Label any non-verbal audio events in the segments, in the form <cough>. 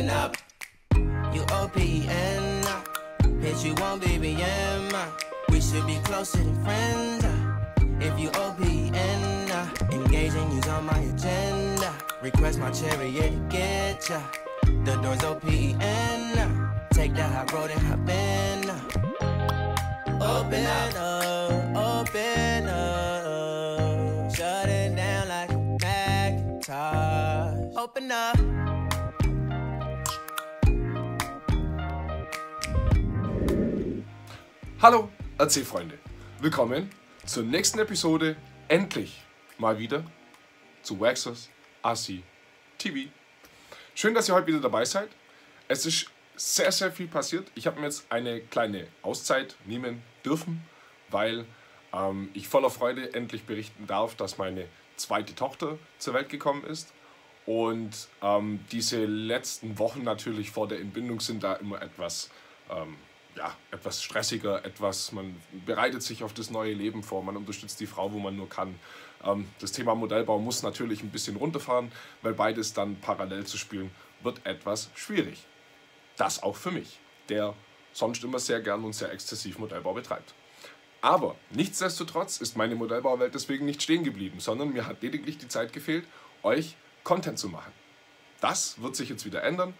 Open up. You OPN. Bitch, uh, you won't BBM. Uh, we should be closer than friends. Uh. If you OPN. Engaging you's on my agenda. Request my chariot to get ya. The door's OPN. Take that hot road and hop in. Open up, open up. Shut it down like a Macintosh. Open up. Hallo, Erzählfreunde. Willkommen zur nächsten Episode. Endlich mal wieder zu Waxers AC TV. Schön, dass ihr heute wieder dabei seid. Es ist sehr, sehr viel passiert. Ich habe mir jetzt eine kleine Auszeit nehmen dürfen, weil ähm, ich voller Freude endlich berichten darf, dass meine zweite Tochter zur Welt gekommen ist. Und ähm, diese letzten Wochen natürlich vor der Entbindung sind da immer etwas ähm, ja, etwas stressiger, etwas, man bereitet sich auf das neue Leben vor, man unterstützt die Frau, wo man nur kann. Ähm, das Thema Modellbau muss natürlich ein bisschen runterfahren, weil beides dann parallel zu spielen wird etwas schwierig. Das auch für mich, der sonst immer sehr gern und sehr exzessiv Modellbau betreibt. Aber nichtsdestotrotz ist meine Modellbauwelt deswegen nicht stehen geblieben, sondern mir hat lediglich die Zeit gefehlt, euch Content zu machen. Das wird sich jetzt wieder ändern.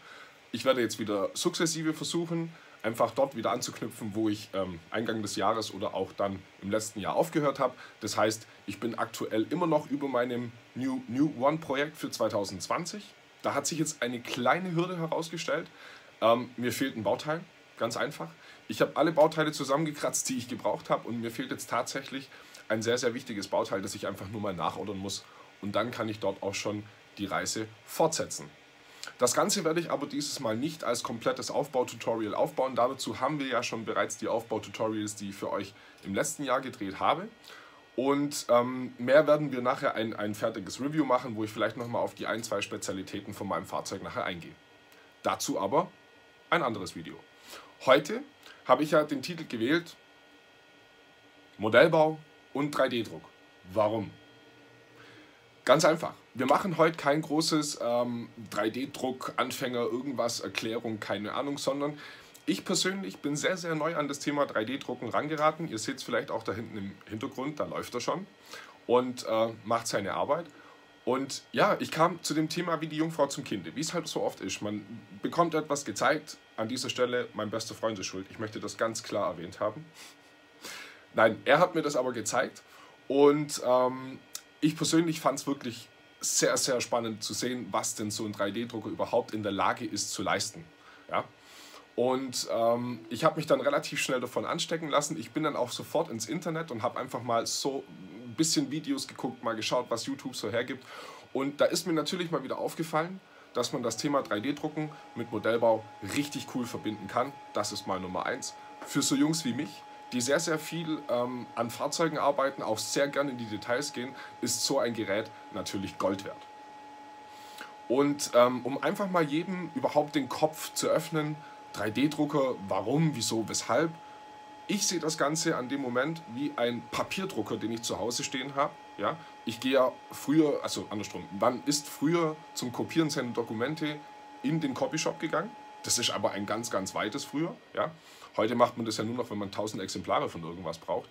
Ich werde jetzt wieder sukzessive versuchen, einfach dort wieder anzuknüpfen, wo ich ähm, Eingang des Jahres oder auch dann im letzten Jahr aufgehört habe. Das heißt, ich bin aktuell immer noch über meinem New, New One Projekt für 2020. Da hat sich jetzt eine kleine Hürde herausgestellt. Ähm, mir fehlt ein Bauteil, ganz einfach. Ich habe alle Bauteile zusammengekratzt, die ich gebraucht habe und mir fehlt jetzt tatsächlich ein sehr, sehr wichtiges Bauteil, das ich einfach nur mal nachordern muss. Und dann kann ich dort auch schon die Reise fortsetzen. Das Ganze werde ich aber dieses Mal nicht als komplettes Aufbaututorial aufbauen. Dazu haben wir ja schon bereits die Aufbaututorials, die ich für euch im letzten Jahr gedreht habe. Und ähm, mehr werden wir nachher ein, ein fertiges Review machen, wo ich vielleicht nochmal auf die ein, zwei Spezialitäten von meinem Fahrzeug nachher eingehe. Dazu aber ein anderes Video. Heute habe ich ja den Titel gewählt Modellbau und 3D-Druck. Warum? Ganz einfach. Wir machen heute kein großes ähm, 3D-Druck, Anfänger, irgendwas, Erklärung, keine Ahnung, sondern ich persönlich bin sehr, sehr neu an das Thema 3D-Drucken rangeraten. Ihr seht es vielleicht auch da hinten im Hintergrund, da läuft er schon und äh, macht seine Arbeit. Und ja, ich kam zu dem Thema wie die Jungfrau zum Kinde, wie es halt so oft ist. Man bekommt etwas gezeigt, an dieser Stelle mein bester Freund ist schuld. Ich möchte das ganz klar erwähnt haben. Nein, er hat mir das aber gezeigt und ähm, ich persönlich fand es wirklich sehr, sehr spannend zu sehen, was denn so ein 3D-Drucker überhaupt in der Lage ist zu leisten. Ja? Und ähm, ich habe mich dann relativ schnell davon anstecken lassen. Ich bin dann auch sofort ins Internet und habe einfach mal so ein bisschen Videos geguckt, mal geschaut, was YouTube so hergibt. Und da ist mir natürlich mal wieder aufgefallen, dass man das Thema 3D-Drucken mit Modellbau richtig cool verbinden kann. Das ist mal Nummer eins. Für so Jungs wie mich, die sehr, sehr viel ähm, an Fahrzeugen arbeiten, auch sehr gerne in die Details gehen, ist so ein Gerät natürlich Gold wert. Und ähm, um einfach mal jedem überhaupt den Kopf zu öffnen, 3D-Drucker, warum, wieso, weshalb, ich sehe das Ganze an dem Moment wie ein Papierdrucker, den ich zu Hause stehen habe. Ja? Ich gehe ja früher, also andersrum, man ist früher zum Kopieren seiner Dokumente in den Copyshop gegangen. Das ist aber ein ganz, ganz weites früher. Ja? Heute macht man das ja nur noch, wenn man 1000 Exemplare von irgendwas braucht.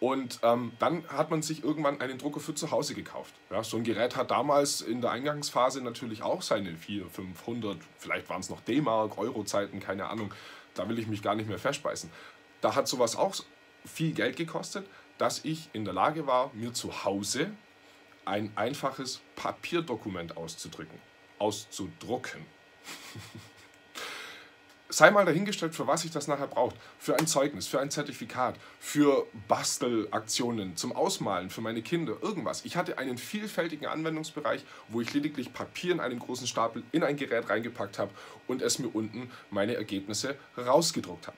Und ähm, dann hat man sich irgendwann einen Drucker für zu Hause gekauft. Ja, so ein Gerät hat damals in der Eingangsphase natürlich auch seine 400, 500, vielleicht waren es noch D-Mark, Euro-Zeiten, keine Ahnung. Da will ich mich gar nicht mehr verspeisen. Da hat sowas auch viel Geld gekostet, dass ich in der Lage war, mir zu Hause ein einfaches Papierdokument auszudrücken, auszudrucken. <laughs> sei mal dahingestellt, für was ich das nachher braucht. Für ein Zeugnis, für ein Zertifikat, für Bastelaktionen, zum Ausmalen, für meine Kinder, irgendwas. Ich hatte einen vielfältigen Anwendungsbereich, wo ich lediglich Papier in einem großen Stapel in ein Gerät reingepackt habe und es mir unten meine Ergebnisse rausgedruckt habe.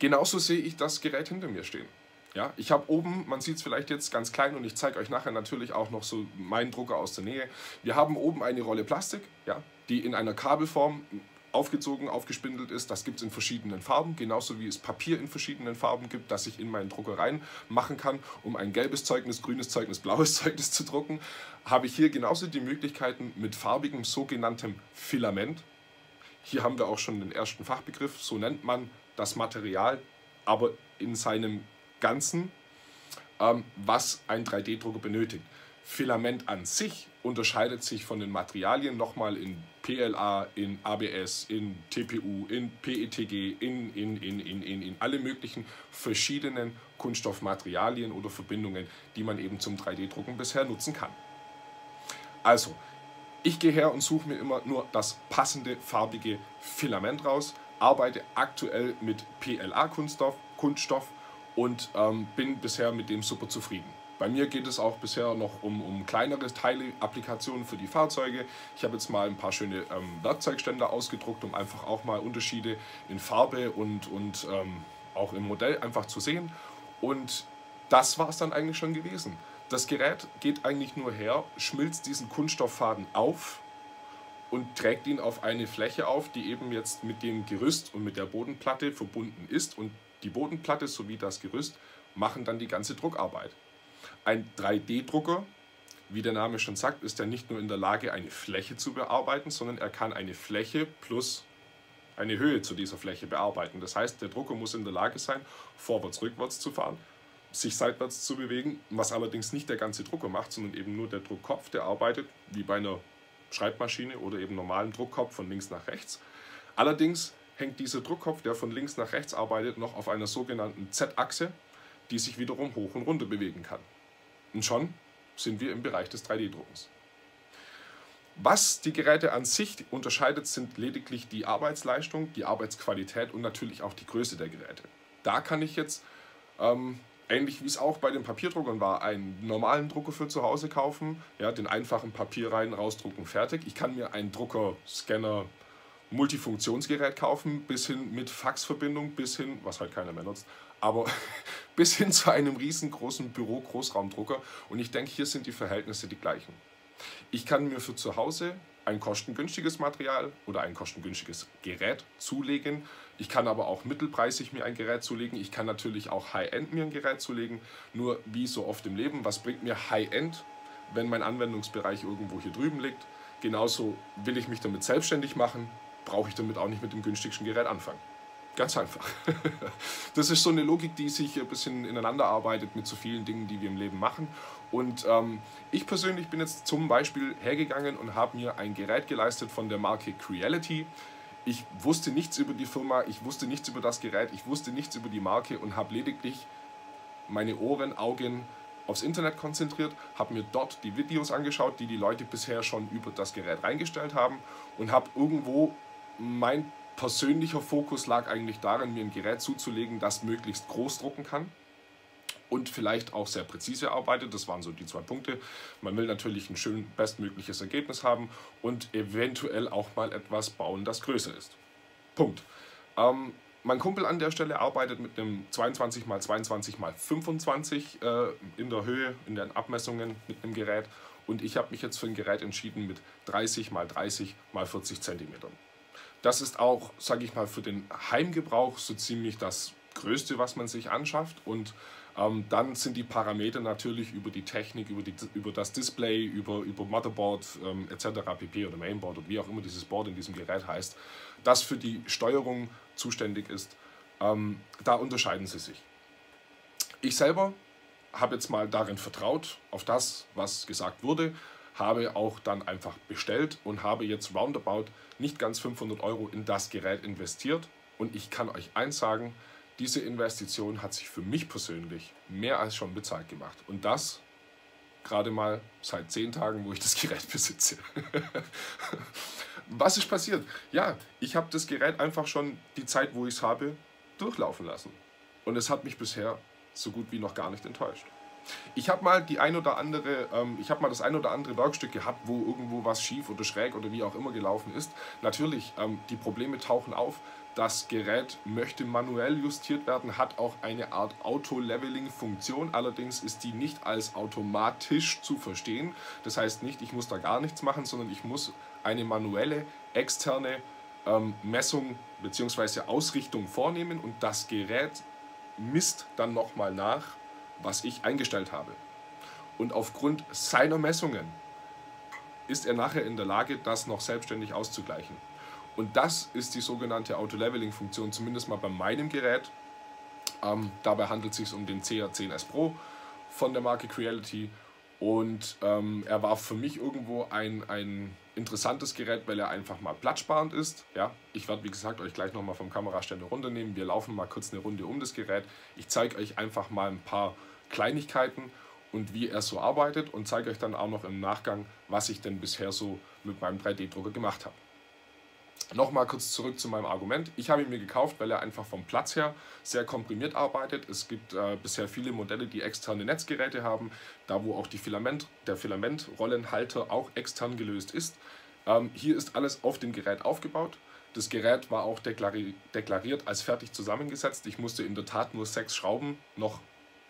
Genauso sehe ich das Gerät hinter mir stehen. Ja, ich habe oben, man sieht es vielleicht jetzt ganz klein und ich zeige euch nachher natürlich auch noch so meinen Drucker aus der Nähe. Wir haben oben eine Rolle Plastik, ja, die in einer Kabelform aufgezogen, aufgespindelt ist. Das gibt es in verschiedenen Farben, genauso wie es Papier in verschiedenen Farben gibt, das ich in meinen Druckereien machen kann, um ein gelbes Zeugnis, grünes Zeugnis, blaues <laughs> Zeugnis zu drucken. Habe ich hier genauso die Möglichkeiten mit farbigem sogenanntem Filament. Hier haben wir auch schon den ersten Fachbegriff, so nennt man das Material, aber in seinem Ganzen, ähm, was ein 3D-Drucker benötigt. Filament an sich unterscheidet sich von den Materialien nochmal in PLA, in ABS, in TPU, in PETG, in, in, in, in, in, in alle möglichen verschiedenen Kunststoffmaterialien oder Verbindungen, die man eben zum 3D-Drucken bisher nutzen kann. Also, ich gehe her und suche mir immer nur das passende farbige Filament raus, arbeite aktuell mit PLA-Kunststoff Kunststoff und ähm, bin bisher mit dem super zufrieden. Bei mir geht es auch bisher noch um, um kleinere Teile, Applikationen für die Fahrzeuge. Ich habe jetzt mal ein paar schöne ähm, Werkzeugständer ausgedruckt, um einfach auch mal Unterschiede in Farbe und, und ähm, auch im Modell einfach zu sehen. Und das war es dann eigentlich schon gewesen. Das Gerät geht eigentlich nur her, schmilzt diesen Kunststofffaden auf und trägt ihn auf eine Fläche auf, die eben jetzt mit dem Gerüst und mit der Bodenplatte verbunden ist. Und die Bodenplatte sowie das Gerüst machen dann die ganze Druckarbeit. Ein 3D-Drucker, wie der Name schon sagt, ist ja nicht nur in der Lage, eine Fläche zu bearbeiten, sondern er kann eine Fläche plus eine Höhe zu dieser Fläche bearbeiten. Das heißt, der Drucker muss in der Lage sein, vorwärts, rückwärts zu fahren, sich seitwärts zu bewegen, was allerdings nicht der ganze Drucker macht, sondern eben nur der Druckkopf, der arbeitet wie bei einer Schreibmaschine oder eben normalen Druckkopf von links nach rechts. Allerdings hängt dieser Druckkopf, der von links nach rechts arbeitet, noch auf einer sogenannten Z-Achse, die sich wiederum hoch und runter bewegen kann. Und schon sind wir im Bereich des 3D-Druckens. Was die Geräte an sich unterscheidet, sind lediglich die Arbeitsleistung, die Arbeitsqualität und natürlich auch die Größe der Geräte. Da kann ich jetzt, ähm, ähnlich wie es auch bei den Papierdruckern war, einen normalen Drucker für zu Hause kaufen, ja, den einfachen Papier rein, rausdrucken, fertig. Ich kann mir einen Drucker, Scanner, Multifunktionsgerät kaufen, bis hin mit Faxverbindung, bis hin, was halt keiner mehr nutzt, aber <laughs> bis hin zu einem riesengroßen Büro-Großraumdrucker. Und ich denke, hier sind die Verhältnisse die gleichen. Ich kann mir für zu Hause ein kostengünstiges Material oder ein kostengünstiges Gerät zulegen. Ich kann aber auch mittelpreisig mir ein Gerät zulegen. Ich kann natürlich auch High-End mir ein Gerät zulegen. Nur wie so oft im Leben, was bringt mir High-End, wenn mein Anwendungsbereich irgendwo hier drüben liegt? Genauso will ich mich damit selbstständig machen, brauche ich damit auch nicht mit dem günstigsten Gerät anfangen. Ganz einfach. <laughs> Das ist so eine Logik, die sich ein bisschen ineinander arbeitet mit so vielen Dingen, die wir im Leben machen. Und ähm, ich persönlich bin jetzt zum Beispiel hergegangen und habe mir ein Gerät geleistet von der Marke Creality. Ich wusste nichts über die Firma, ich wusste nichts über das Gerät, ich wusste nichts über die Marke und habe lediglich meine Ohren, Augen aufs Internet konzentriert, habe mir dort die Videos angeschaut, die die Leute bisher schon über das Gerät reingestellt haben und habe irgendwo mein persönlicher Fokus lag eigentlich darin, mir ein Gerät zuzulegen, das möglichst groß drucken kann und vielleicht auch sehr präzise arbeitet. Das waren so die zwei Punkte. Man will natürlich ein schön bestmögliches Ergebnis haben und eventuell auch mal etwas bauen, das größer ist. Punkt. Ähm, mein Kumpel an der Stelle arbeitet mit einem 22 x 22 x 25 äh, in der Höhe, in den Abmessungen mit einem Gerät. Und ich habe mich jetzt für ein Gerät entschieden mit 30 x 30 x 40 cm. Das ist auch, sage ich mal, für den Heimgebrauch so ziemlich das Größte, was man sich anschafft. Und ähm, dann sind die Parameter natürlich über die Technik, über, die, über das Display, über, über Motherboard ähm, etc. pp. oder Mainboard oder wie auch immer dieses Board in diesem Gerät heißt, das für die Steuerung zuständig ist. Ähm, da unterscheiden sie sich. Ich selber habe jetzt mal darin vertraut, auf das, was gesagt wurde, habe auch dann einfach bestellt und habe jetzt roundabout nicht ganz 500 Euro in das Gerät investiert. Und ich kann euch eins sagen, diese Investition hat sich für mich persönlich mehr als schon bezahlt gemacht. Und das gerade mal seit zehn Tagen, wo ich das <laughs> Gerät besitze. Was ist passiert? Ja, ich habe das Gerät einfach schon die Zeit, wo ich es habe, durchlaufen lassen. Und es hat mich bisher so gut wie noch gar nicht enttäuscht. Ich habe mal die ein oder andere, ähm, ich habe mal das ein oder andere Werkstück gehabt, wo irgendwo was schief oder schräg oder wie auch immer gelaufen ist. Natürlich, ähm, die Probleme tauchen auf. Das Gerät möchte manuell justiert werden, hat auch eine Art Auto-Leveling-Funktion. Allerdings ist die nicht als automatisch zu verstehen. Das heißt nicht, ich muss da gar nichts machen, sondern ich muss eine manuelle, externe ähm, Messung bzw. Ausrichtung vornehmen und das Gerät misst dann nochmal nach, was ich eingestellt habe. Und aufgrund seiner Messungen ist er nachher in der Lage, das noch selbstständig auszugleichen. Und das ist die sogenannte Auto-Leveling-Funktion, zumindest mal bei meinem Gerät. Ähm, dabei handelt es sich um den CR10S Pro von der Marke Creality. Und ähm, er war für mich irgendwo ein, ein interessantes Gerät, weil er einfach mal platzsparend ist. Ja, ich werde, wie gesagt, euch gleich nochmal vom Kameraständer runternehmen. Wir laufen mal kurz eine Runde um das Gerät. Ich zeige euch einfach mal ein paar Kleinigkeiten und wie er so arbeitet und zeige euch dann auch noch im Nachgang, was ich denn bisher so mit meinem 3D-Drucker gemacht habe. Nochmal kurz zurück zu meinem Argument. Ich habe ihn mir gekauft, weil er einfach vom Platz her sehr komprimiert arbeitet. Es gibt äh, bisher viele Modelle, die externe Netzgeräte haben, da wo auch die Filament, der Filamentrollenhalter auch extern gelöst ist. Ähm, hier ist alles auf dem Gerät aufgebaut. Das Gerät war auch deklari deklariert als fertig zusammengesetzt. Ich musste in der Tat nur sechs Schrauben noch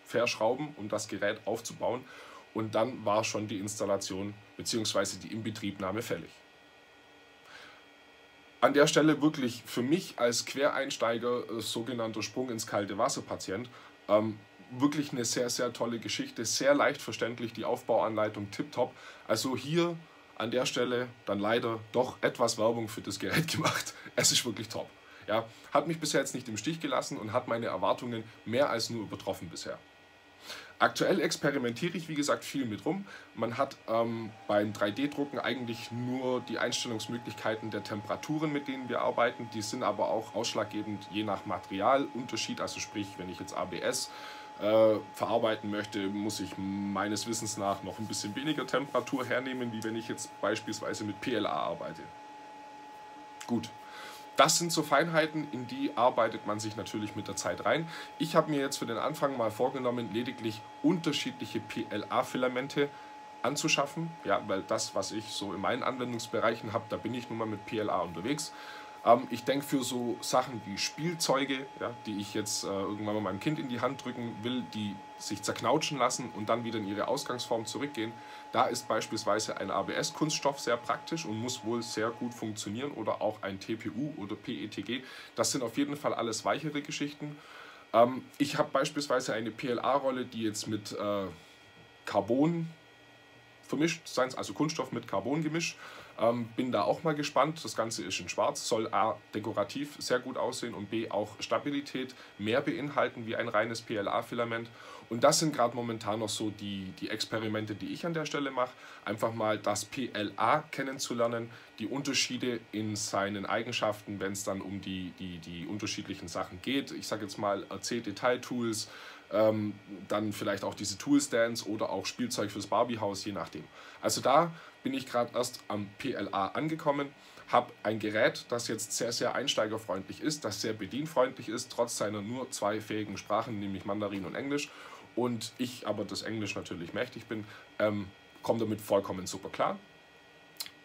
verschrauben, um das Gerät aufzubauen. Und dann war schon die Installation bzw. die Inbetriebnahme fällig. An der Stelle wirklich für mich als Quereinsteiger, äh, sogenannter Sprung ins kalte Wasser Patient, ähm, wirklich eine sehr, sehr tolle Geschichte, sehr leicht verständlich, die Aufbauanleitung tipptopp. Also hier an der Stelle dann leider doch etwas Werbung für das Gerät <laughs> gemacht. Es ist wirklich top. Ja, hat mich bisher jetzt nicht im Stich gelassen und hat meine Erwartungen mehr als nur übertroffen bisher. Aktuell experimentiere ich, wie gesagt, viel mit rum. Man hat ähm, beim 3D-Drucken eigentlich nur die Einstellungsmöglichkeiten der Temperaturen, mit denen wir arbeiten. Die sind aber auch ausschlaggebend je nach Materialunterschied. Also sprich, wenn ich jetzt ABS äh, verarbeiten möchte, muss ich meines Wissens nach noch ein bisschen weniger Temperatur hernehmen, wie wenn ich jetzt beispielsweise mit PLA arbeite. Gut, das sind so Feinheiten, in die arbeitet man sich natürlich mit der Zeit rein. Ich habe mir jetzt für den Anfang mal vorgenommen, lediglich unterschiedliche PLA-Filamente anzuschaffen, ja, weil das, was ich so in meinen Anwendungsbereichen habe, da bin ich nun mal mit PLA unterwegs. Ähm, ich denke für so Sachen wie Spielzeuge, ja, die ich jetzt äh, irgendwann mal meinem Kind in die Hand drücken will, die sich zerknautschen lassen und dann wieder in ihre Ausgangsform zurückgehen, da ist beispielsweise ein ABS-Kunststoff sehr praktisch und muss wohl sehr gut funktionieren oder auch ein TPU oder PETG. Das sind auf jeden Fall alles weichere Geschichten. Ähm, ich habe beispielsweise eine PLA-Rolle, die jetzt mit äh, Carbon vermischt also Kunststoff mit Carbon gemischt. Ähm, bin da auch mal gespannt. Das Ganze ist in schwarz, soll A dekorativ sehr gut aussehen und B auch Stabilität mehr beinhalten wie ein reines PLA-Filament. Und das sind gerade momentan noch so die, die Experimente, die ich an der Stelle mache. Einfach mal das PLA kennenzulernen, die Unterschiede in seinen Eigenschaften, wenn es dann um die, die, die unterschiedlichen Sachen geht. Ich sage jetzt mal RC-Detail-Tools, ähm, dann vielleicht auch diese Toolstands oder auch Spielzeug fürs Barbiehaus, je nachdem. Also da bin ich gerade erst am PLA angekommen, habe ein Gerät, das jetzt sehr, sehr einsteigerfreundlich ist, das sehr bedienfreundlich ist, trotz seiner nur zwei fähigen Sprachen, nämlich Mandarin und Englisch. Und ich aber das Englisch natürlich mächtig bin, ähm, komme damit vollkommen super klar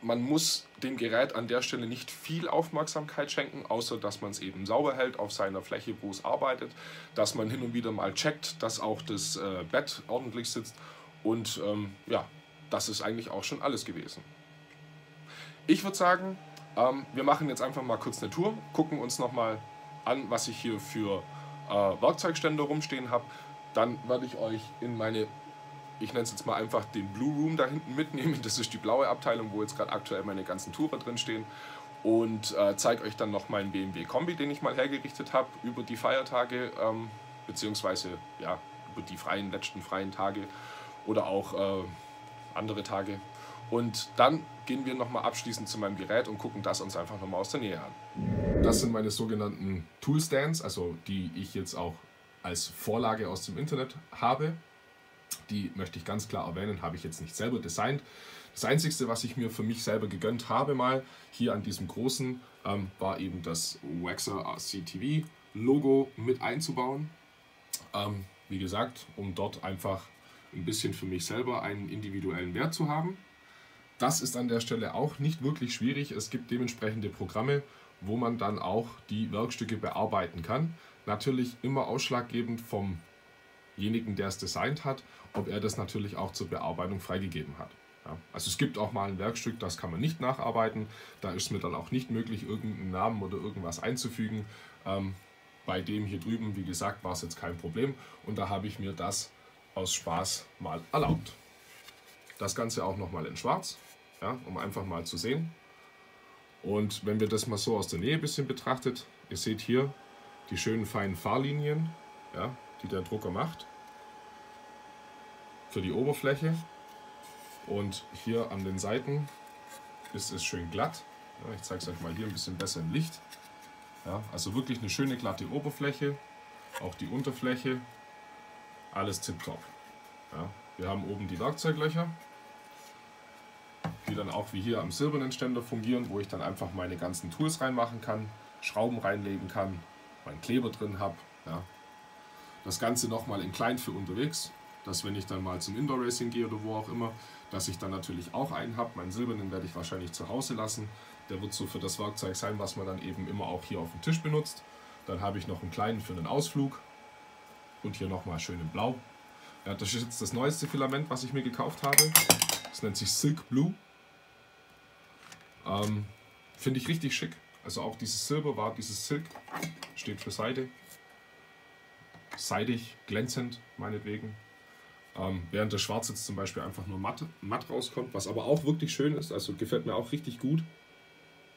man muss dem Gerät an der Stelle nicht viel Aufmerksamkeit schenken, außer dass man es eben sauber hält auf seiner Fläche, wo es arbeitet, dass man hin und wieder mal checkt, dass auch das äh, Bett ordentlich sitzt und ähm, ja, das ist eigentlich auch schon alles gewesen. Ich würde sagen, ähm, wir machen jetzt einfach mal kurz eine Tour, gucken uns nochmal an, was ich hier für äh, Werkzeugstände rumstehen habe. Dann werde ich euch in meine ich nenne es jetzt mal einfach den Blue Room da hinten mitnehmen. Das ist die blaue Abteilung, wo jetzt gerade aktuell meine ganzen Tourer drin stehen. Und äh, zeige euch dann noch meinen BMW Kombi, den ich mal hergerichtet habe über die Feiertage, ähm, beziehungsweise ja, über die freien, letzten freien Tage oder auch äh, andere Tage. Und dann gehen wir nochmal abschließend zu meinem Gerät und gucken das uns einfach nochmal aus der Nähe an. Das sind meine sogenannten Toolstands, also die ich jetzt auch als Vorlage aus dem Internet habe die möchte ich ganz klar erwähnen, habe ich jetzt nicht selber designt. Das Einzige, was ich mir für mich selber gegönnt habe, mal hier an diesem großen, ähm, war eben das Waxer RCTV Logo mit einzubauen. Ähm, wie gesagt, um dort einfach ein bisschen für mich selber einen individuellen Wert zu haben. Das ist an der Stelle auch nicht wirklich schwierig. Es gibt dementsprechende Programme, wo man dann auch die Werkstücke bearbeiten kann. Natürlich immer ausschlaggebend vom demjenigen, der es designt hat, ob er das natürlich auch zur Bearbeitung freigegeben hat. Ja, also es gibt auch mal ein Werkstück, das kann man nicht nacharbeiten. Da ist mir dann auch nicht möglich, irgendeinen Namen oder irgendwas einzufügen. Ähm, bei dem hier drüben, wie gesagt, war es jetzt kein Problem. Und da habe ich mir das aus Spaß mal erlaubt. Das Ganze auch nochmal in schwarz, ja, um einfach mal zu sehen. Und wenn wir das mal so aus der Nähe ein bisschen betrachtet, ihr seht hier die schönen feinen Fahrlinien, ja, die der Drucker macht für die Oberfläche. Und hier an den Seiten ist es schön glatt. Ja, ich zeige es euch mal hier ein bisschen besser im Licht. Ja, also wirklich eine schöne glatte Oberfläche, auch die Unterfläche, alles tipptopp. Ja, wir haben oben die Werkzeuglöcher, die dann auch wie hier am silbernen Ständer fungieren, wo ich dann einfach meine ganzen Tools reinmachen kann, Schrauben reinlegen kann, meinen Kleber drin habe. Ja. Das Ganze nochmal in klein für unterwegs, dass wenn ich dann mal zum Indoor Racing gehe oder wo auch immer, dass ich dann natürlich auch einen habe. Meinen silbernen werde ich wahrscheinlich zu Hause lassen. Der wird so für das Werkzeug sein, was man dann eben immer auch hier auf dem Tisch benutzt. Dann habe ich noch einen kleinen für einen Ausflug und hier nochmal schön in Blau. Ja, das ist jetzt das neueste Filament, was ich mir gekauft habe. Das nennt sich Silk Blue. Ähm, Finde ich richtig schick. Also auch dieses Silber war dieses Silk, steht für Seide. Seidig, glänzend, meinetwegen. Ähm, während der Schwarz jetzt zum Beispiel einfach nur matt, matt rauskommt, was aber auch wirklich schön ist, also gefällt mir auch richtig gut.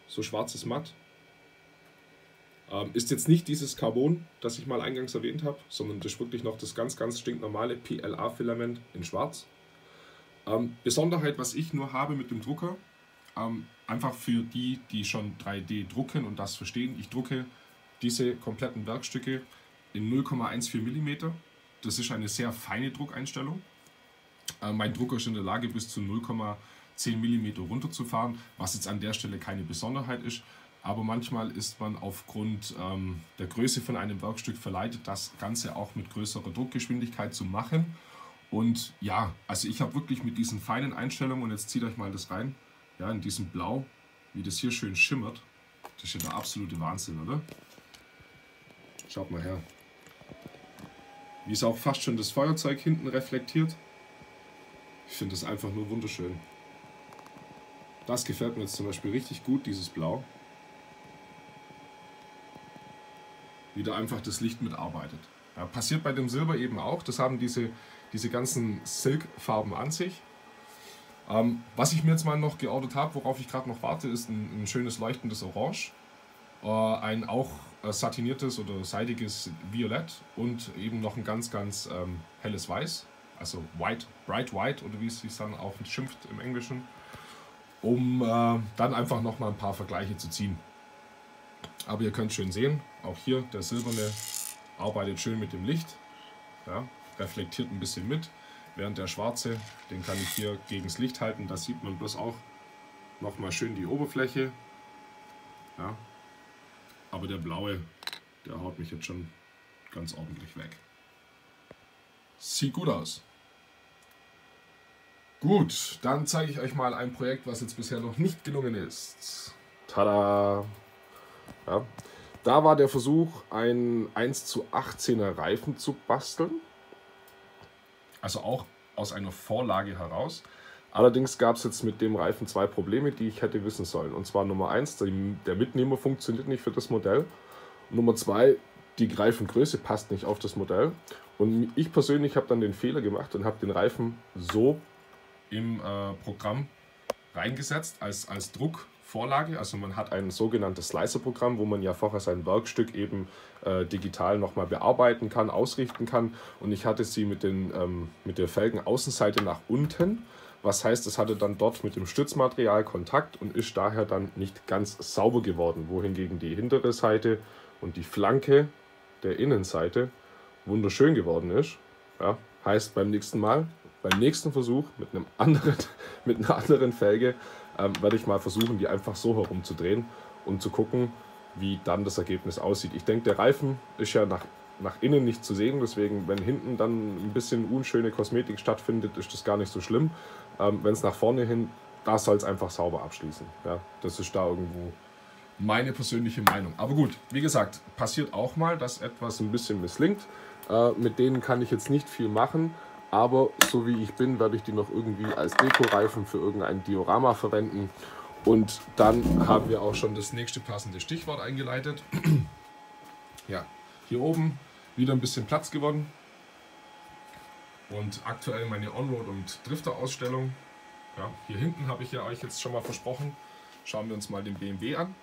So schwarzes Matt. Ähm, ist jetzt nicht dieses Carbon, das ich mal eingangs erwähnt habe, sondern das ist wirklich noch das ganz, ganz stinknormale PLA-Filament in schwarz. Ähm, Besonderheit, was ich nur habe mit dem Drucker, ähm, einfach für die, die schon 3D drucken und das verstehen, ich drucke diese kompletten Werkstücke in 0,14 mm. Das ist eine sehr feine Druckeinstellung. Äh, mein Drucker ist in der Lage, bis zu 0,10 mm runterzufahren, was jetzt an der Stelle keine Besonderheit ist. Aber manchmal ist man aufgrund ähm, der Größe von einem Werkstück verleitet, das Ganze auch mit größerer Druckgeschwindigkeit zu machen. Und ja, also ich habe wirklich mit diesen feinen Einstellungen, und jetzt zieht euch mal das rein, ja, in diesem Blau, wie das hier schön schimmert. Das ist ja der absolute Wahnsinn, oder? Schaut mal her. Wie es auch fast schon das Feuerzeug hinten reflektiert. Ich finde das einfach nur wunderschön. Das gefällt mir jetzt zum Beispiel richtig gut, dieses Blau. Wie da einfach das Licht mitarbeitet. Ja, passiert bei dem Silber eben auch. Das haben diese, diese ganzen Silk-Farben an sich. Ähm, was ich mir jetzt mal noch geordert habe, worauf ich gerade noch warte, ist ein, ein schönes leuchtendes Orange. Äh, ein auch äh, satiniertes oder seidiges Violett und eben noch ein ganz, ganz ähm, helles Weiß. Also white, bright white oder wie es sich dann auch schimpft im Englischen. Um äh, dann einfach nochmal ein paar Vergleiche zu ziehen. Aber ihr könnt schön sehen, auch hier der silberne arbeitet schön mit dem Licht. Ja, reflektiert ein bisschen mit. Während der schwarze, den kann ich hier gegen das Licht halten. Da sieht man bloß auch nochmal schön die Oberfläche. Ja. Aber der blaue, der haut mich jetzt schon ganz ordentlich weg. Sieht gut aus. Gut, dann zeige ich euch mal ein Projekt, was jetzt bisher noch nicht gelungen ist. Tada! Ja. Da war der Versuch, einen 1 zu 18er Reifen zu basteln. Also auch aus einer Vorlage heraus. Allerdings gab es jetzt mit dem Reifen zwei Probleme, die ich hätte wissen sollen. Und zwar Nummer eins, der Mitnehmer funktioniert nicht für das Modell. Nummer zwei, die Reifengröße passt nicht auf das Modell. Und ich persönlich habe dann den Fehler gemacht und habe den Reifen so im äh, Programm reingesetzt als, als Druck Vorlage. Also man hat ein sogenanntes Slicer-Programm, wo man ja vorher sein Werkstück eben äh, digital nochmal bearbeiten kann, ausrichten kann. Und ich hatte sie mit, den, ähm, mit der Felgenaußenseite nach unten. Was heißt, es hatte dann dort mit dem Stützmaterial Kontakt und ist daher dann nicht ganz sauber geworden. Wohingegen die hintere Seite und die Flanke der Innenseite wunderschön geworden ist. Ja, heißt beim nächsten Mal, beim nächsten Versuch mit, einem anderen, <laughs> mit einer anderen Felge ähm, werde ich mal versuchen, die einfach so herumzudrehen und zu gucken, wie dann das Ergebnis aussieht. Ich denke, der Reifen ist ja nach, nach innen nicht zu sehen, deswegen, wenn hinten dann ein bisschen unschöne Kosmetik stattfindet, ist das gar nicht so schlimm. Ähm, wenn es nach vorne hin, da soll es einfach sauber abschließen. Ja, das ist da irgendwo meine persönliche Meinung. Aber gut, wie gesagt, passiert auch mal, dass etwas ein bisschen misslingt. Äh, mit denen kann ich jetzt nicht viel machen. Aber so wie ich bin, werde ich die noch irgendwie als Dekoreifen für irgendein Diorama verwenden. Und dann haben wir auch schon das nächste passende Stichwort eingeleitet. <clears throat> ja, hier oben wieder ein bisschen Platz gewonnen. Und aktuell meine Onroad- und Drifter-Ausstellung. Ja, hier hinten habe ich ja euch jetzt schon mal versprochen. Schauen wir uns mal den BMW an.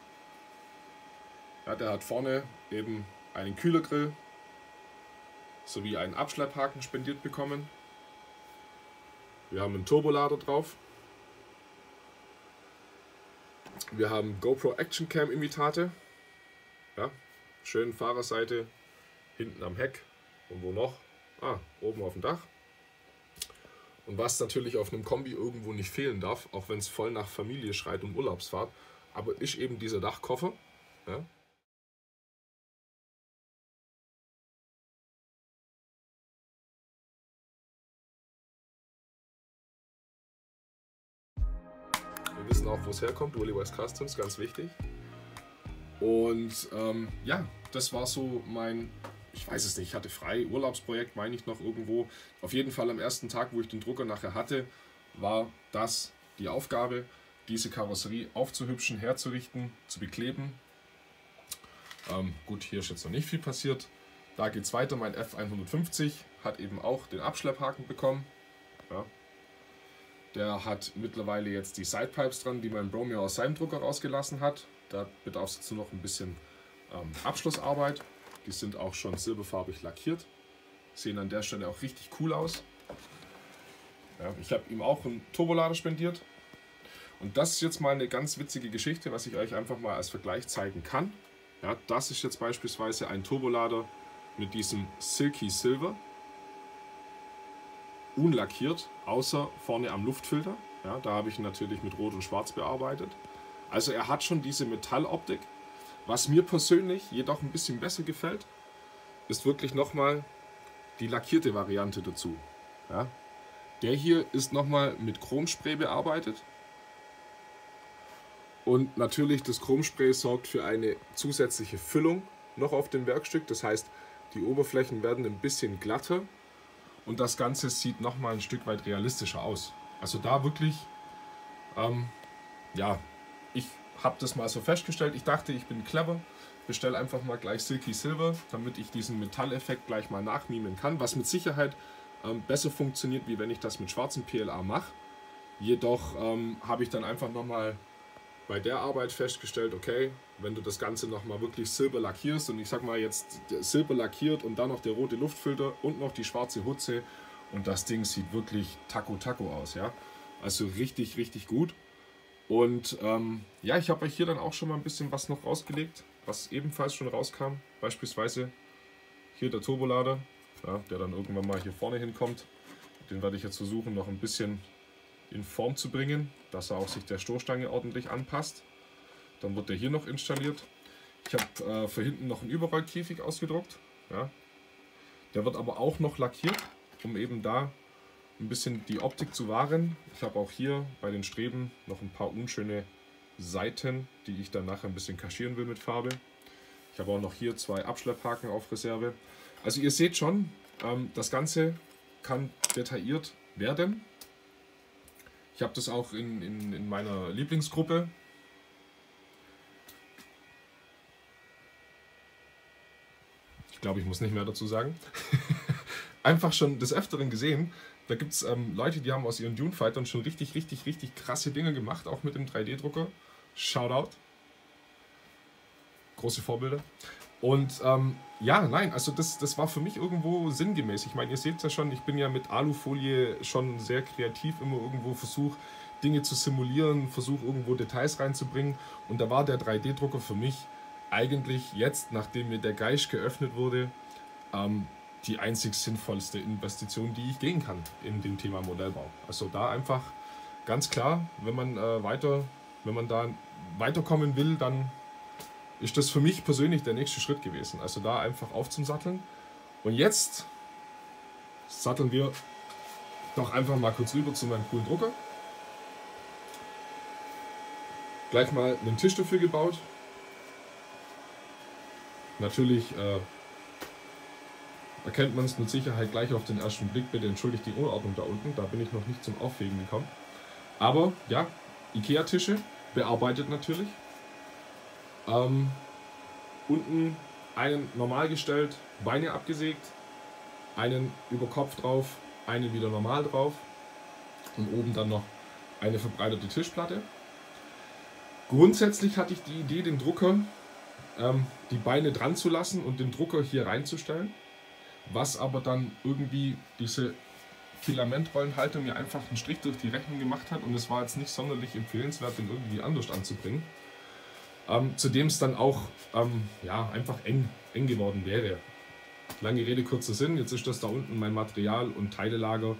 Ja, der hat vorne eben einen Kühlergrill sowie einen Abschlepphaken spendiert bekommen. Wir haben einen Turbolader drauf. Wir haben GoPro Action Cam Imitate. Ja, schön Fahrerseite, hinten am Heck und wo noch? Ah, oben auf dem Dach. Und was natürlich auf einem Kombi irgendwo nicht fehlen darf, auch wenn es voll nach Familie schreit und Urlaubsfahrt, aber ist eben dieser Dachkoffer. Ja. Es herkommt. Willy West Customs, ganz wichtig. Und ähm, ja, das war so mein, ich weiß es nicht, ich hatte frei, Urlaubsprojekt, meine ich noch irgendwo. Auf jeden Fall am ersten Tag, wo ich den Drucker nachher hatte, war das die Aufgabe, diese Karosserie aufzuhübschen, herzurichten, zu bekleben. Ähm, gut, hier ist jetzt noch nicht viel passiert. Da geht es weiter. Mein F150 hat eben auch den Abschlepphaken bekommen. Ja. Der hat mittlerweile jetzt die Sidepipes dran, die mein Bromeo aus seinem Drucker rausgelassen hat. Da bedarf es jetzt nur noch ein bisschen ähm, Abschlussarbeit. Die sind auch schon silberfarbig lackiert. Sehen an der Stelle auch richtig cool aus. Ja, ich habe ihm auch einen Turbolader spendiert. Und das ist jetzt mal eine ganz witzige Geschichte, was ich euch einfach mal als Vergleich zeigen kann. Ja, das ist jetzt beispielsweise ein Turbolader mit diesem Silky Silver. Unlackiert, außer vorne am Luftfilter. Ja, da habe ich ihn natürlich mit Rot und Schwarz bearbeitet. Also er hat schon diese Metalloptik. Was mir persönlich jedoch ein bisschen besser gefällt, ist wirklich nochmal die lackierte Variante dazu. Ja. Der hier ist nochmal mit Chromspray bearbeitet. Und natürlich das Chromspray sorgt für eine zusätzliche Füllung noch auf dem Werkstück. Das heißt, die Oberflächen werden ein bisschen glatter und das Ganze sieht nochmal ein Stück weit realistischer aus. Also da wirklich, ähm, ja, ich habe das mal so festgestellt. Ich dachte, ich bin clever, bestelle einfach mal gleich Silky Silver, damit ich diesen Metalleffekt gleich mal nachmimen kann, was mit Sicherheit ähm, besser funktioniert, wie wenn ich das mit schwarzem PLA mache. Jedoch ähm, habe ich dann einfach nochmal bei der Arbeit festgestellt, okay, wenn du das Ganze nochmal wirklich silber lackierst und ich sag mal jetzt silber lackiert und dann noch der rote Luftfilter und noch die schwarze Hutze und das Ding sieht wirklich taco taco aus, ja. Also richtig, richtig gut. Und ähm, ja, ich habe euch hier dann auch schon mal ein bisschen was noch rausgelegt, was ebenfalls schon rauskam. Beispielsweise hier der Turbolader, ja, der dann irgendwann mal hier vorne hinkommt. Den werde ich jetzt versuchen noch ein bisschen in Form zu bringen, dass er auch sich der Stoßstange ordentlich anpasst. Dann wird der hier noch installiert. Ich habe äh, für hinten noch einen Überrollkäfig ausgedruckt. Ja. Der wird aber auch noch lackiert, um eben da ein bisschen die Optik zu wahren. Ich habe auch hier bei den Streben noch ein paar unschöne Seiten, die ich dann nachher ein bisschen kaschieren will mit Farbe. Ich habe auch noch hier zwei Abschlepphaken auf Reserve. Also ihr seht schon, ähm, das Ganze kann detailliert werden. Ich habe das auch in, in, in meiner Lieblingsgruppe. Ich glaube, ich muss nicht mehr dazu sagen. <laughs> Einfach schon des Öfteren gesehen. Da gibt es ähm, Leute, die haben aus ihren Dune-Fightern schon richtig, richtig, richtig krasse Dinge gemacht, auch mit dem 3D-Drucker. Shoutout. Große Vorbilder. Und ähm, ja, nein, also das, das war für mich irgendwo sinngemäß. Ich meine, ihr seht ja schon, ich bin ja mit Alufolie schon sehr kreativ, immer irgendwo versuche, Dinge zu simulieren, versuche irgendwo Details reinzubringen. Und da war der 3D-Drucker für mich eigentlich jetzt, nachdem mir der Geist geöffnet wurde, ähm, die einzig sinnvollste Investition, die ich gehen kann in dem Thema Modellbau. Also da einfach ganz klar, wenn man äh, weiter, wenn man da weiterkommen will, dann ist das für mich persönlich der nächste Schritt gewesen. Also da einfach aufzusatteln. Und jetzt satteln wir doch einfach mal kurz rüber zu meinem coolen Drucker. Gleich mal einen Tisch dafür gebaut. Natürlich äh, erkennt man es mit Sicherheit gleich auf den ersten Blick. Bitte entschuldigt die Unordnung da unten, da bin ich noch nicht zum Aufwägen gekommen. Aber ja, Ikea-Tische, bearbeitet natürlich. Ähm, unten einen normal gestellt, Beine abgesägt, einen über Kopf drauf, einen wieder normal drauf und oben dann noch eine verbreiterte Tischplatte. Grundsätzlich hatte ich die Idee, den Drucker ähm, die Beine dran zu lassen und den Drucker hier reinzustellen, was aber dann irgendwie diese Filamentrollenhaltung mir einfach einen Strich durch die Rechnung gemacht hat und es war jetzt nicht sonderlich empfehlenswert, den irgendwie anders anzubringen. Ähm, zudem es dann auch ähm, ja, einfach eng, eng geworden wäre. Lange Rede, kurzer Sinn. Jetzt ist das da unten mein Material- und Teilelager.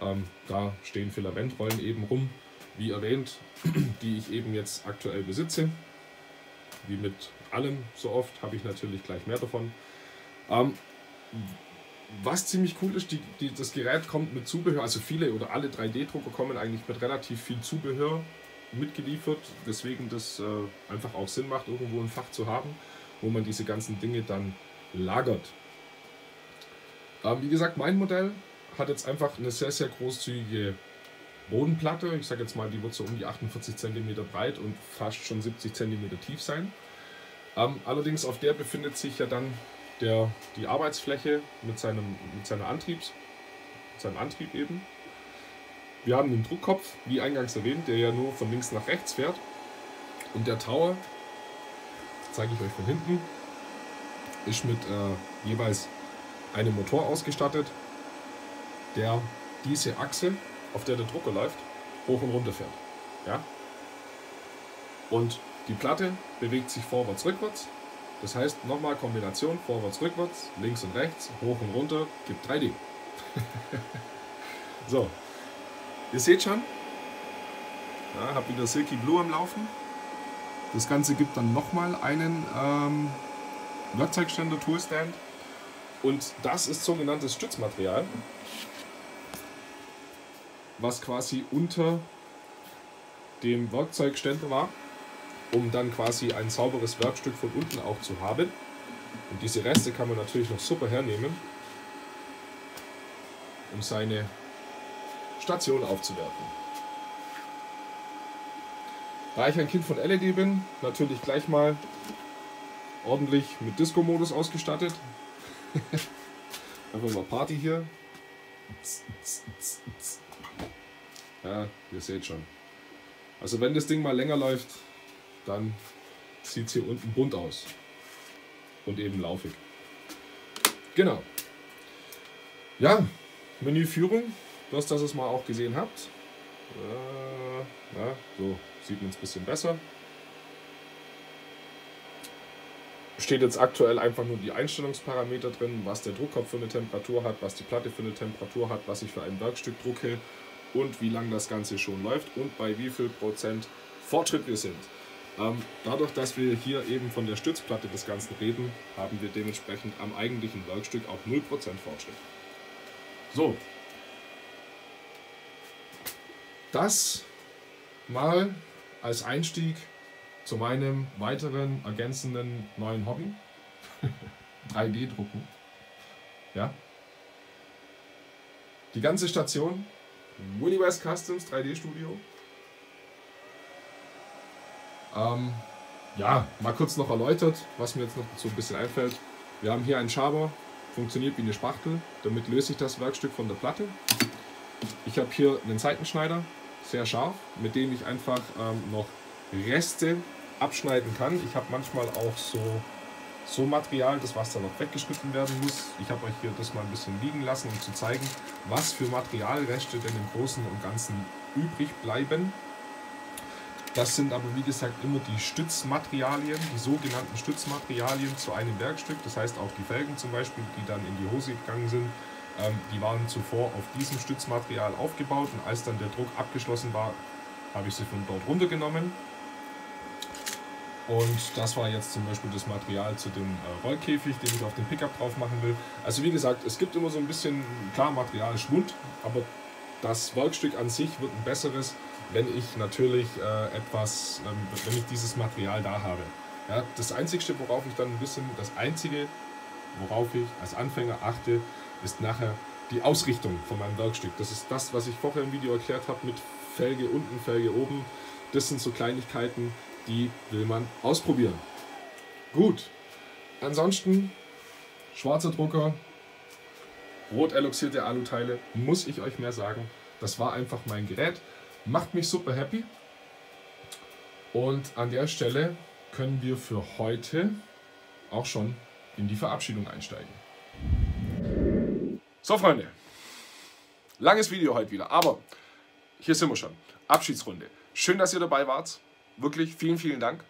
Ähm, da stehen Filamentrollen eben rum, wie erwähnt, <clears throat> die ich eben jetzt aktuell besitze. Wie mit allem so oft habe ich natürlich gleich mehr davon. Ähm, was ziemlich cool ist, die, die, das Gerät kommt mit Zubehör, also viele oder alle 3D-Drucker kommen eigentlich mit relativ viel Zubehör mitgeliefert, weswegen das äh, einfach auch Sinn macht, irgendwo ein Fach zu haben, wo man diese ganzen Dinge dann lagert. Ähm, wie gesagt, mein Modell hat jetzt einfach eine sehr, sehr großzügige Bodenplatte. Ich sage jetzt mal, die wird so um die 48 cm breit und fast schon 70 cm tief sein. Ähm, allerdings auf der befindet sich ja dann der, die Arbeitsfläche mit seinem, mit seiner Antriebs, mit seinem Antrieb eben. Wir haben den Druckkopf, wie eingangs erwähnt, der ja nur von links nach rechts fährt. Und der Tower, zeige ich euch von hinten, ist mit äh, jeweils einem Motor ausgestattet, der diese Achse, auf der der Drucker läuft, hoch und runter fährt. Ja? Und die Platte bewegt sich vorwärts, rückwärts. Das heißt, nochmal Kombination vorwärts, rückwärts, links und rechts, hoch und runter, gibt 3D. <laughs> so, ihr seht schon, ja, habe wieder Silky Blue am Laufen. Das Ganze gibt dann nochmal einen ähm, Werkzeugständer Toolstand. Und das ist sogenanntes Stützmaterial, was quasi unter dem Werkzeugständer war um dann quasi ein sauberes Werkstück von unten auch zu haben. Und diese Reste kann man natürlich noch super hernehmen, um seine Station aufzuwerten. Da ich ein Kind von LED bin, natürlich gleich mal ordentlich mit Disco-Modus ausgestattet. <laughs> Einfach mal Party hier. Ja, ihr seht schon. Also wenn das Ding mal länger läuft, dann sieht es hier unten bunt aus. Und eben laufig. Genau. Ja, Menüführung, das, dass ihr es mal auch gesehen habt. Äh, ja, so sieht man es ein bisschen besser. Steht jetzt aktuell einfach nur die Einstellungsparameter drin, was der Druckkopf für eine Temperatur hat, was die Platte für eine Temperatur hat, was ich für ein Werkstück drucke und wie lange das Ganze schon läuft und bei wie viel Prozent Fortschritt wir sind. Ähm, dadurch, dass wir hier eben von der Stützplatte des Ganzen reden, haben wir dementsprechend am eigentlichen Werkstück auch 0% Fortschritt. So. Das mal als Einstieg zu meinem weiteren ergänzenden neuen Hobby. <laughs> 3D-Drucken. Ja. Die ganze Station, Willy West Customs 3D Studio, ähm, ja, mal kurz noch erläutert, was mir jetzt noch so ein bisschen einfällt. Wir haben hier einen Schaber, funktioniert wie eine Spachtel. Damit löse ich das Werkstück von der Platte. Ich habe hier einen Seitenschneider, sehr scharf, mit dem ich einfach ähm, noch Reste abschneiden kann. Ich habe manchmal auch so, so Material, das was da noch weggeschnitten werden muss. Ich habe euch hier das mal ein bisschen liegen lassen, um zu zeigen, was für Materialreste denn im Großen und Ganzen übrig bleiben. Das sind aber wie gesagt immer die Stützmaterialien, die sogenannten Stützmaterialien zu einem Werkstück. Das heißt auch die Felgen zum Beispiel, die dann in die Hose gegangen sind, ähm, die waren zuvor auf diesem Stützmaterial aufgebaut und als dann der Druck abgeschlossen war, habe ich sie von dort runtergenommen. Und das war jetzt zum Beispiel das Material zu dem äh, Rollkäfig, den ich auf den Pickup drauf machen will. Also wie gesagt, es gibt immer so ein bisschen, klar, Material Schwund, aber das Werkstück an sich wird ein besseres, wenn ich natürlich äh, etwas, ähm, wenn ich dieses Material da habe. Ja, das Einzige, worauf ich dann ein bisschen, das Einzige, worauf ich als Anfänger achte, ist nachher die Ausrichtung von meinem Werkstück. Das ist das, was ich vorher im Video erklärt habe mit Felge unten, Felge oben. Das sind so Kleinigkeiten, die will man ausprobieren. Gut, ansonsten schwarzer Drucker, rot eloxierte Aluteile, muss ich euch mehr sagen. Das war einfach mein Gerät, macht mich super happy. Und an der Stelle können wir für heute auch schon in die Verabschiedung einsteigen. So, Freunde, langes Video heute wieder, aber hier sind wir schon. Abschiedsrunde. Schön, dass ihr dabei wart. Wirklich vielen, vielen Dank.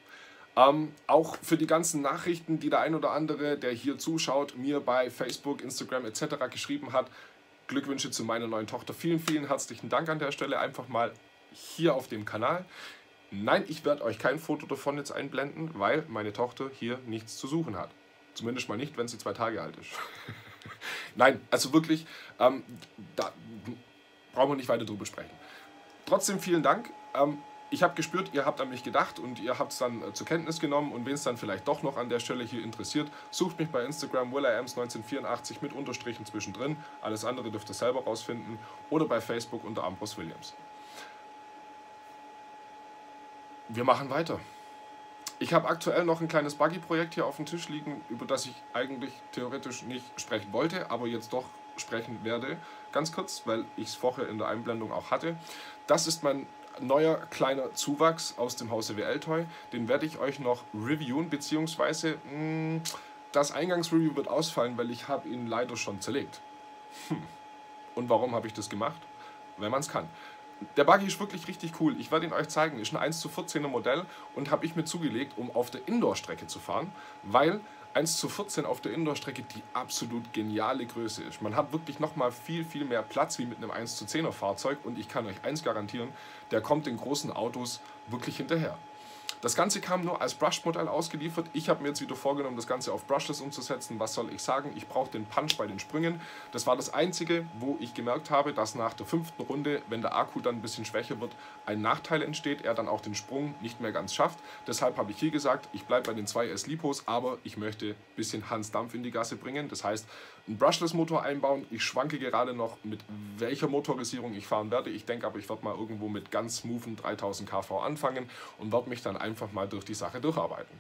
Ähm, auch für die ganzen Nachrichten, die der ein oder andere, der hier zuschaut, mir bei Facebook, Instagram etc. geschrieben hat. Glückwünsche zu meiner neuen Tochter. Vielen, vielen herzlichen Dank an der Stelle. Einfach mal hier auf dem Kanal. Nein, ich werde euch kein Foto davon jetzt einblenden, weil meine Tochter hier nichts zu suchen hat. Zumindest mal nicht, wenn sie zwei Tage alt ist. <laughs> <laughs> Nein, also wirklich, ähm, da brauchen wir nicht weiter drüber sprechen. Trotzdem vielen Dank. Ähm, ich habe gespürt, ihr habt an mich gedacht und ihr habt es dann äh, zur Kenntnis genommen und wen es dann vielleicht doch noch an der Stelle hier interessiert, sucht mich bei Instagram willams1984 mit Unterstrichen zwischendrin. Alles andere dürft ihr selber rausfinden oder bei Facebook unter Ambros Williams. Wir machen weiter. Ich habe aktuell noch ein kleines Buggy-Projekt hier auf dem Tisch liegen, über das ich eigentlich theoretisch nicht sprechen wollte, aber jetzt doch sprechen werde. Ganz kurz, weil ich es vorher in der Einblendung auch hatte. Das ist mein neuer kleiner Zuwachs aus dem Hause WL Toy. Den werde ich euch noch reviewen, beziehungsweise mh, hm, das Eingangsreview wird ausfallen, weil ich habe ihn leider schon zerlegt. Hm. Und warum habe ich das gemacht? Wenn man es kann. Der Buggy ist wirklich richtig cool. Ich werde ihn euch zeigen. Ist ein 1 zu 14er Modell und habe ich mir zugelegt, um auf der Indoor-Strecke zu fahren, weil 1 zu 14 auf der Indoor-Strecke die absolut geniale Größe ist. Man hat wirklich nochmal viel, viel mehr Platz wie mit einem 1 zu 10er Fahrzeug und ich kann euch eins garantieren, der kommt den großen Autos wirklich hinterher. Das Ganze kam nur als Brush-Modell ausgeliefert. Ich habe mir jetzt wieder vorgenommen, das Ganze auf Brushless umzusetzen. Was soll ich sagen? Ich brauche den Punch bei den Sprüngen. Das war das Einzige, wo ich gemerkt habe, dass nach der fünften Runde, wenn der Akku dann ein bisschen schwächer wird, ein Nachteil entsteht, er dann auch den Sprung nicht mehr ganz schafft. Deshalb habe ich hier gesagt, ich bleibe bei den zwei S-Lipos, aber ich möchte ein bisschen Hans Dampf in die Gasse bringen. Das heißt, einen Brushless-Motor einbauen. Ich schwanke gerade noch, mit welcher Motorisierung ich fahren werde. Ich denke aber, ich werde mal irgendwo mit ganz smoothen 3000 kV anfangen und werde mich dann einfach mal durch die Sache durcharbeiten.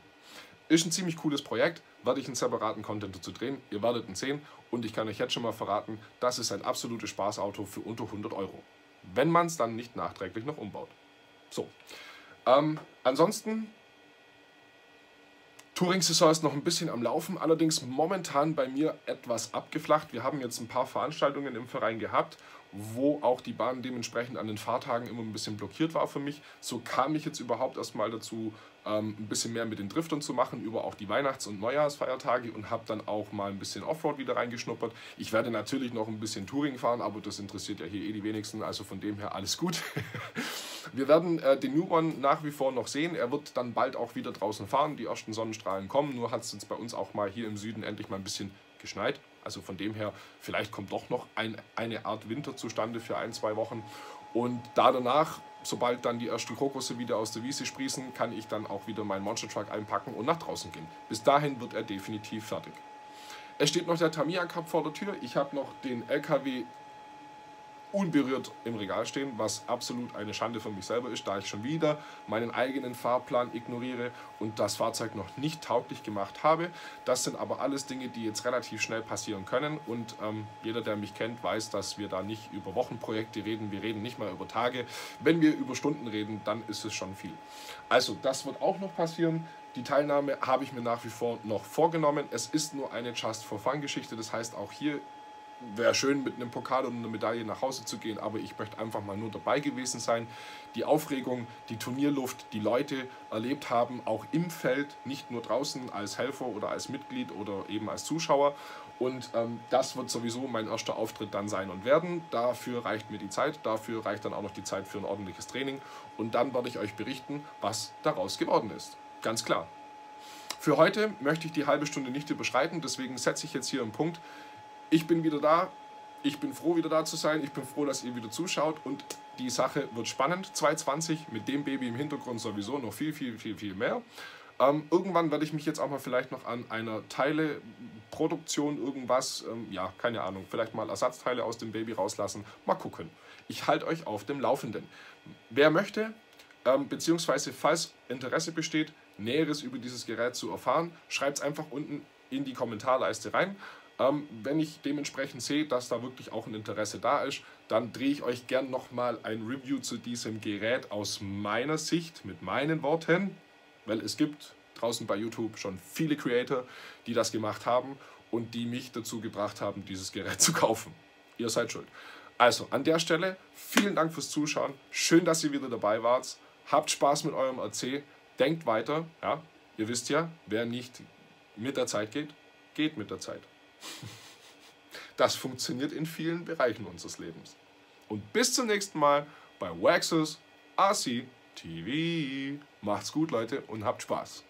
Ist ein ziemlich cooles Projekt, werde ich einen separaten Content dazu drehen. Ihr werdet ihn sehen und ich kann euch jetzt schon mal verraten, das ist ein absolutes Spaßauto für unter 100 Euro. Wenn man es dann nicht nachträglich noch umbaut. So, ähm, ansonsten Touring-Saison ist noch ein bisschen am Laufen, allerdings momentan bei mir etwas abgeflacht. Wir haben jetzt ein paar Veranstaltungen im Verein gehabt, wo auch die Bahn dementsprechend an den Fahrtagen immer ein bisschen blockiert war für mich. So kam ich jetzt überhaupt erstmal dazu, ähm, ein bisschen mehr mit den Driftern zu machen über auch die Weihnachts- und Neujahrsfeiertage und habe dann auch mal ein bisschen Offroad wieder reingeschnuppert. Ich werde natürlich noch ein bisschen Touring fahren, aber das interessiert ja hier eh die wenigsten, also von dem her alles gut. <laughs> Wir werden äh, den New One nach wie vor noch sehen. Er wird dann bald auch wieder draußen fahren. Die ersten Sonnenstrahlen kommen. Nur hat es jetzt bei uns auch mal hier im Süden endlich mal ein bisschen geschneit. Also von dem her, vielleicht kommt doch noch ein, eine Art Winter zustande für ein, zwei Wochen. Und da danach sobald dann die ersten Krokusse wieder aus der Wiese sprießen, kann ich dann auch wieder meinen Monster Truck einpacken und nach draußen gehen. Bis dahin wird er definitiv fertig. Es steht noch der Tamiya Cup vor der Tür. Ich habe noch den LKW unberührt im Regal stehen, was absolut eine Schande für mich selber ist, da ich schon wieder meinen eigenen Fahrplan ignoriere und das Fahrzeug noch nicht tauglich gemacht habe. Das sind aber alles Dinge, die jetzt relativ schnell passieren können und ähm, jeder, der mich kennt, weiß, dass wir da nicht über Wochenprojekte reden, wir reden nicht mal über Tage. Wenn wir über Stunden reden, dann ist es schon viel. Also das wird auch noch passieren. Die Teilnahme habe ich mir nach wie vor noch vorgenommen. Es ist nur eine Just for Fun Geschichte, das heißt auch hier wäre schön, mit einem Pokal und einer Medaille nach Hause zu gehen, aber ich möchte einfach mal nur dabei gewesen sein. Die Aufregung, die Turnierluft, die Leute erlebt haben, auch im Feld, nicht nur draußen als Helfer oder als Mitglied oder eben als Zuschauer. Und ähm, das wird sowieso mein erster Auftritt dann sein und werden. Dafür reicht mir die Zeit, dafür reicht dann auch noch die Zeit für ein ordentliches Training. Und dann werde ich euch berichten, was daraus geworden ist. Ganz klar. Für heute möchte ich die halbe Stunde nicht überschreiten, deswegen setze ich jetzt hier einen Punkt. Ich bin wieder da. Ich bin froh, wieder da zu sein. Ich bin froh, dass ihr wieder zuschaut. Und die Sache wird spannend. 2020 mit dem Baby im Hintergrund sowieso noch viel, viel, viel, viel mehr. Ähm, irgendwann werde ich mich jetzt auch mal vielleicht noch an einer Teileproduktion irgendwas, ähm, ja, keine Ahnung, vielleicht mal Ersatzteile aus dem Baby rauslassen. Mal gucken. Ich halte euch auf dem Laufenden. Wer möchte, ähm, beziehungsweise falls Interesse besteht, Näheres über dieses Gerät zu erfahren, schreibt es einfach unten in die Kommentarleiste rein. Ähm, wenn ich dementsprechend sehe, dass da wirklich auch ein Interesse da ist, dann drehe ich euch gern nochmal ein Review zu diesem Gerät aus meiner Sicht mit meinen Worten, weil es gibt draußen bei YouTube schon viele Creator, die das gemacht haben und die mich dazu gebracht haben, dieses Gerät <laughs> zu kaufen. Ihr seid schuld. Also an der Stelle vielen Dank fürs Zuschauen. Schön, dass ihr wieder dabei wart. Habt Spaß mit eurem RC. Denkt weiter. Ja, ihr wisst ja, wer nicht mit der Zeit geht, geht mit der Zeit. Das funktioniert in vielen Bereichen unseres Lebens. Und bis zum nächsten Mal bei Waxus RC TV. Macht's gut, Leute, und habt Spaß.